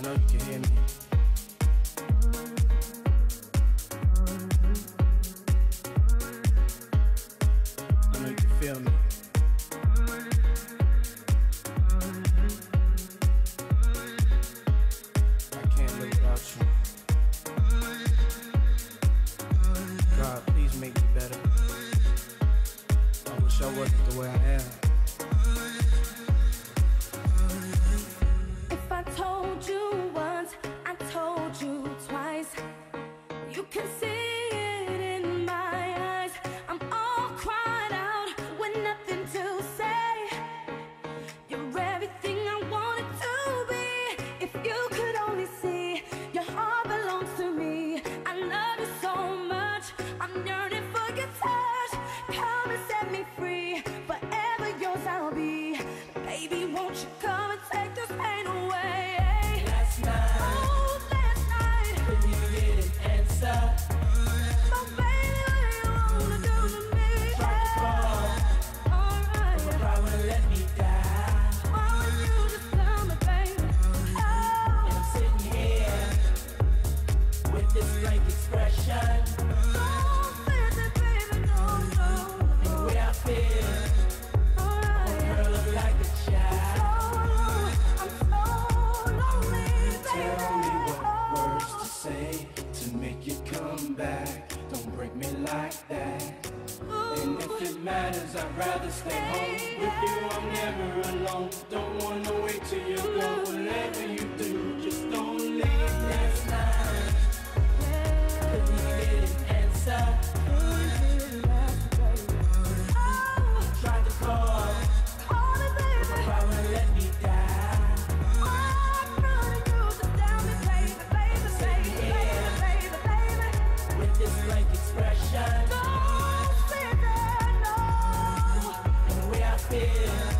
I know you. like expression. Don't no. And we are.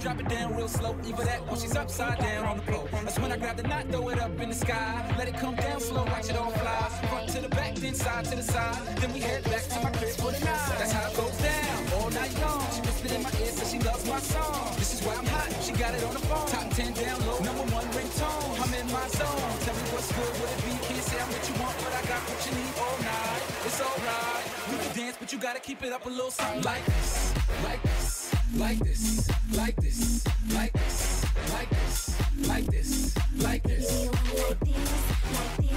Drop it down real slow. Even that or she's upside down on the pole. That's when I grab the knot, throw it up in the sky. Let it come down slow, watch it all fly. Front to the back, then side to the side. Then we head back to my crib for the night. That's how it goes down all night long. She whispered in my ear, said she loves my song. This is why I'm hot. She got it on the phone. Top 10 down low, number one ringtone. I'm in my zone. Tell me what's good, what it be? Can't say I'm what you want, but I got what you need all night. It's alright. We can dance, but you gotta keep it up a little something like this, like this, like this, like this, like this, like this, like this, like this. Like this,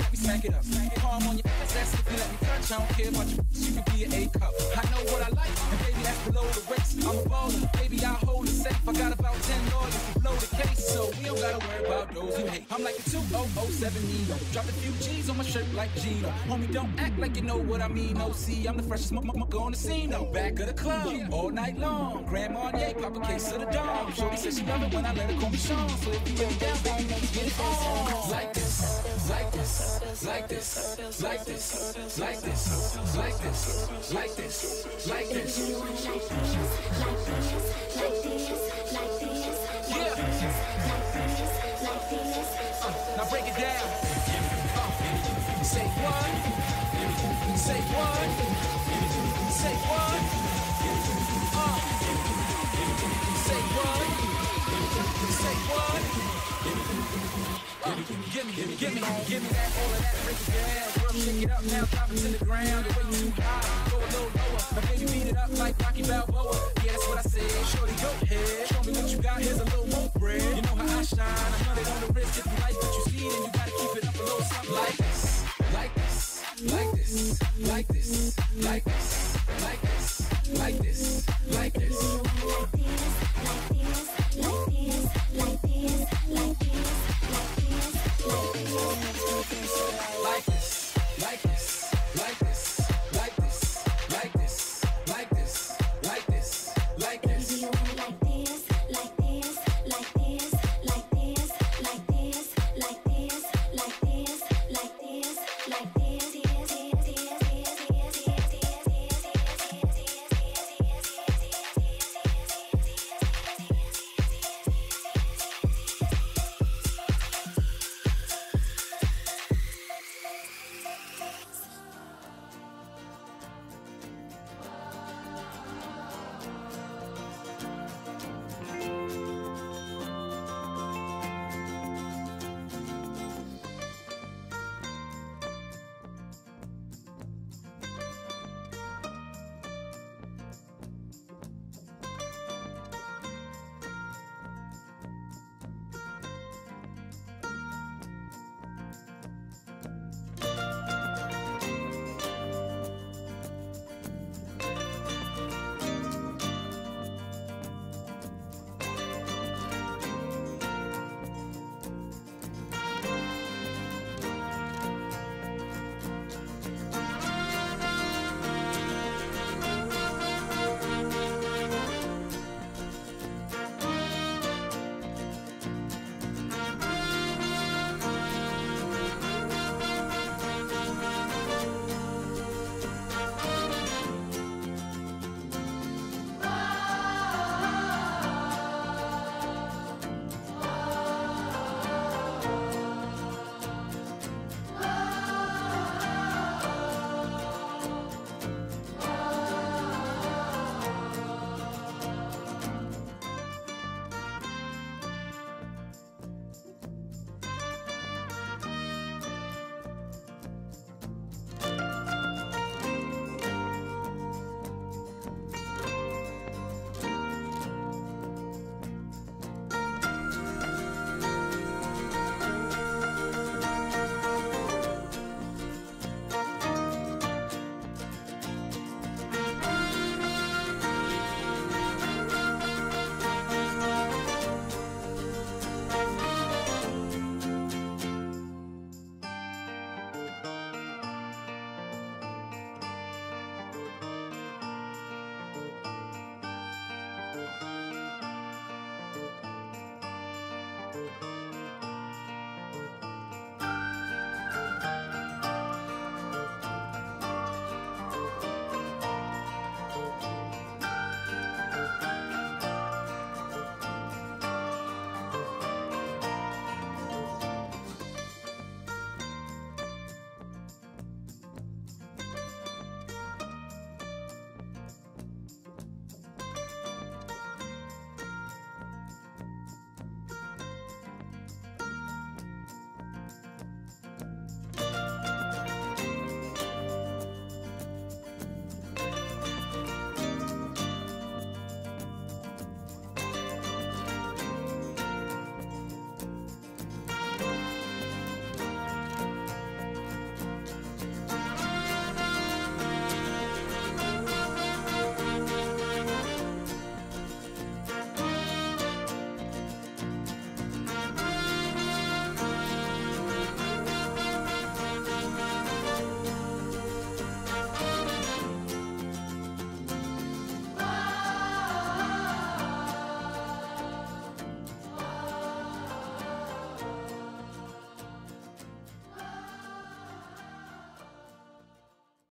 let me smack it up? Palm on your ass, that's if you let me touch. I don't care about your you can be an A cup. I know what I like, and baby, that's below the waist. I'm a baller, baby, I hold safe. I got about 10 lawyers to blow the case, so we don't gotta worry about those who hate. I'm like a 2007 Nino. Dropped a few G's on my shirt like Gino. Homie, don't act like you know what I mean. No, see, I'm the freshest m- m- on the scene. No, back of the club, all night long. Grand Marnier, pop a case of the dawn. Shorty said she love it when I let her call me Sean. So if you ain't down, baby, get it on. Like this, like this, like this, like this, like this, like this, like this, like this. You want like this, like this, like this, like this, Yeah. like this, like this. Now break it down. Say what? Say what? Say what? Uh, say what? Say give me, give me, give me, give me, that, all of that, break it down. Shake it up now, drop it to the ground. Way go a little lower. Baby, beat it up like Rocky Balboa. Yeah, that's what I said. Show me what you got. Here's a little bread. You know how I shine. On the wrist. If you like what you see, then you gotta keep it up a little something like this, like this, like this, like this. Like this.